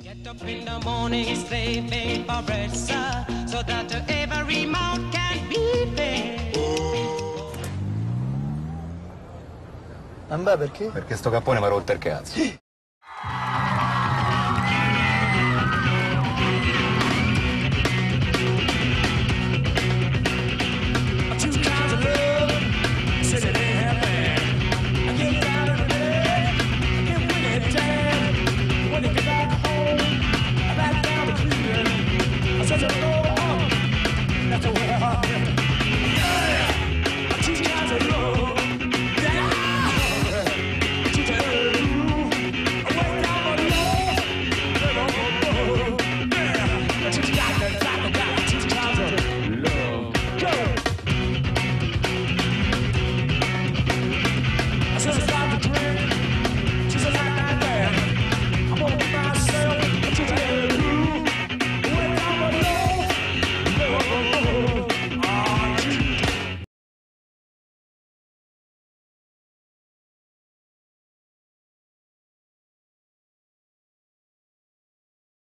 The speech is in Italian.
Get up in the morning slaving for bread, sir, so that every mouth can be fed. Ambà perché? Perché sto cappone mi ha rotto il cazzo. se acercó.